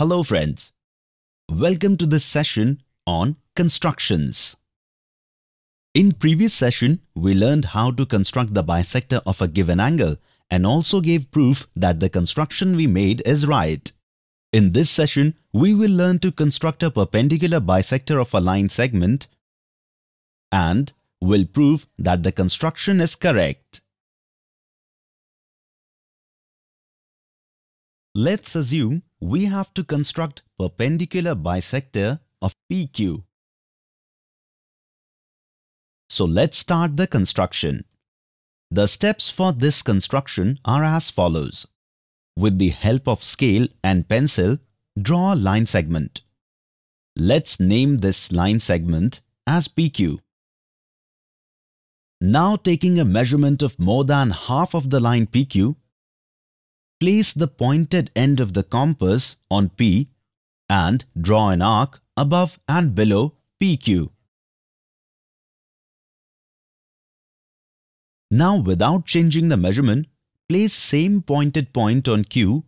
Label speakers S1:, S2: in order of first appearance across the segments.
S1: Hello friends. Welcome to this session on constructions. In previous session, we learned how to construct the bisector of a given angle and also gave proof that the construction we made is right. In this session, we will learn to construct a perpendicular bisector of a line segment and will prove that the construction is correct. Let's assume we have to construct perpendicular bisector of PQ. So let's start the construction. The steps for this construction are as follows. With the help of scale and pencil, draw a line segment. Let's name this line segment as PQ. Now taking a measurement of more than half of the line PQ, place the pointed end of the compass on P and draw an arc above and below PQ. Now without changing the measurement, place same pointed point on Q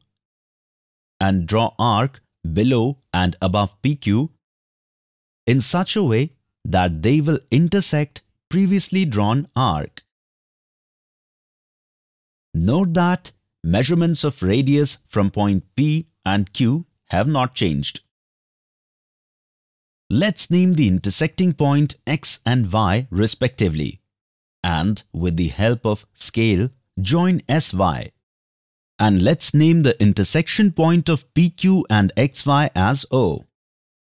S1: and draw arc below and above PQ in such a way that they will intersect previously drawn arc. Note that measurements of radius from point P and Q have not changed. Let's name the intersecting point X and Y respectively and with the help of scale join XY. And let's name the intersection point of PQ and XY as O.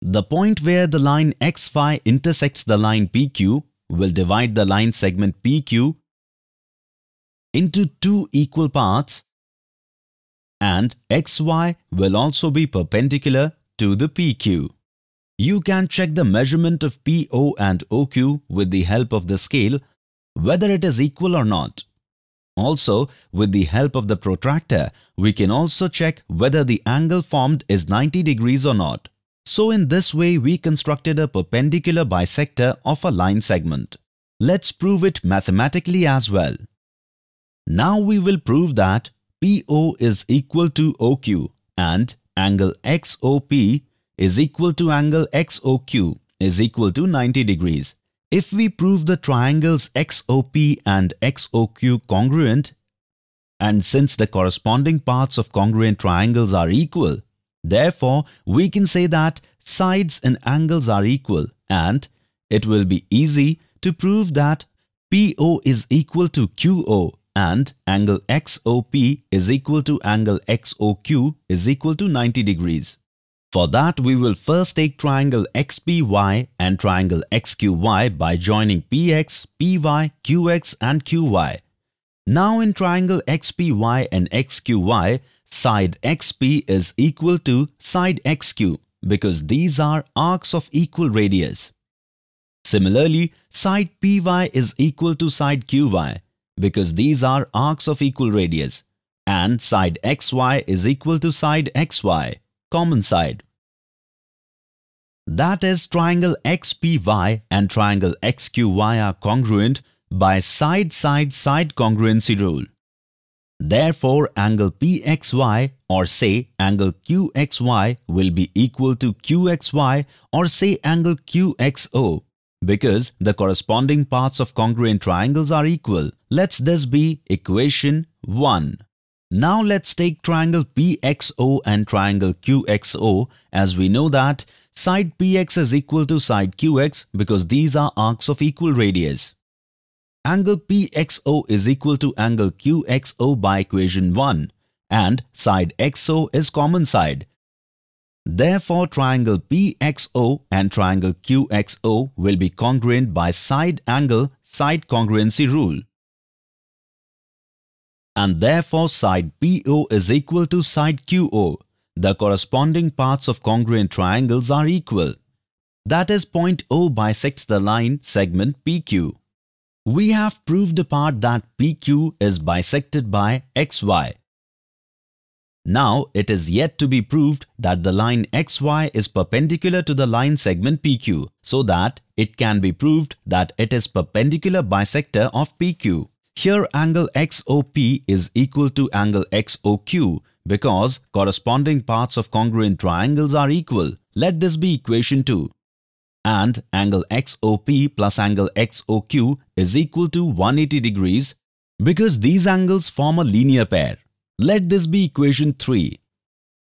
S1: The point where the line XY intersects the line PQ will divide the line segment PQ into two equal parts and XY will also be perpendicular to the PQ. You can check the measurement of PO and OQ with the help of the scale whether it is equal or not. Also, with the help of the protractor, we can also check whether the angle formed is 90 degrees or not. So in this way, we constructed a perpendicular bisector of a line segment. Let's prove it mathematically as well. Now we will prove that PO is equal to OQ and angle XOP is equal to angle XOQ is equal to 90 degrees. If we prove the triangles XOP and XOQ congruent, and since the corresponding parts of congruent triangles are equal, therefore we can say that sides and angles are equal and it will be easy to prove that PO is equal to QO and angle XOP is equal to angle XOQ is equal to 90 degrees. For that, we will first take triangle XPY and triangle XQY by joining PX, PY, QX and QY. Now in triangle XPY and XQY, side XP is equal to side XQ because these are arcs of equal radius. Similarly, side PY is equal to side QY because these are arcs of equal radius and side XY is equal to side XY common side. That is triangle XPY and triangle XQY are congruent by side-side-side congruency rule. Therefore, angle PXY or say angle QXY will be equal to QXY or say angle QXO because the corresponding parts of congruent triangles are equal. Let's this be equation 1. Now let's take triangle PXO and triangle QXO as we know that side PX is equal to side QX because these are arcs of equal radius. Angle PXO is equal to angle QXO by equation 1 and side XO is common side. Therefore, triangle PXO and triangle QXO will be congruent by side angle side congruency rule and therefore side PO is equal to side QO. The corresponding parts of congruent triangles are equal. That is point O bisects the line segment PQ. We have proved apart that PQ is bisected by XY. Now it is yet to be proved that the line XY is perpendicular to the line segment PQ so that it can be proved that it is perpendicular bisector of PQ. Here angle XOP is equal to angle XOQ because corresponding parts of congruent triangles are equal. Let this be equation 2. And angle XOP plus angle XOQ is equal to 180 degrees because these angles form a linear pair. Let this be equation 3.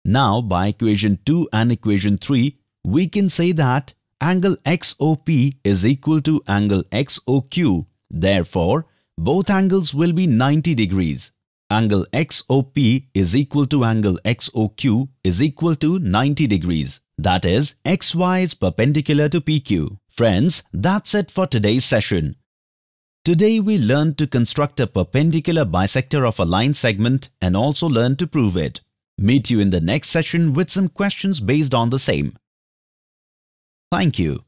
S1: Now by equation 2 and equation 3, we can say that angle XOP is equal to angle XOQ. Therefore, both angles will be 90 degrees. Angle XOP is equal to angle XOQ is equal to 90 degrees. That is, XY is perpendicular to PQ. Friends, that's it for today's session. Today we learned to construct a perpendicular bisector of a line segment and also learned to prove it. Meet you in the next session with some questions based on the same. Thank you.